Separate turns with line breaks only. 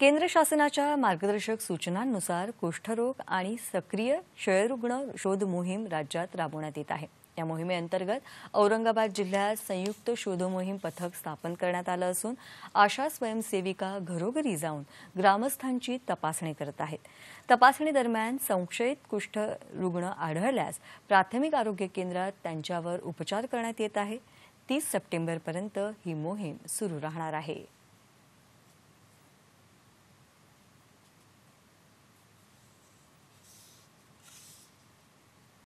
केंद्र शासनाच्या मार्गदर्शक सूचनांनुसार कुष्ठरोग आणि सक्रिय क्षयरुग्ण शोध मोहीम राज्यात राबवण्यात येत आहे. या मोहिमेअंतर्गत औरंगाबाद जिल्ह्यात संयुक्त शोध मोहीम पथक स्थापन करण्यात आलं असून आशा स्वयंसेविका घरोघरी जाऊन ग्रामस्थांची तपासणी करत आहेत. तपासणी दरम्यान संशयित कुष्ठ रुग्ण आढळल्यास प्राथमिक आरोग्य केंद्रात त्यांच्यावर उपचार करण्यात येत आहे. तीस सप्टेंबरपर्यंत ही मोहीम सुरू राहणार आहे.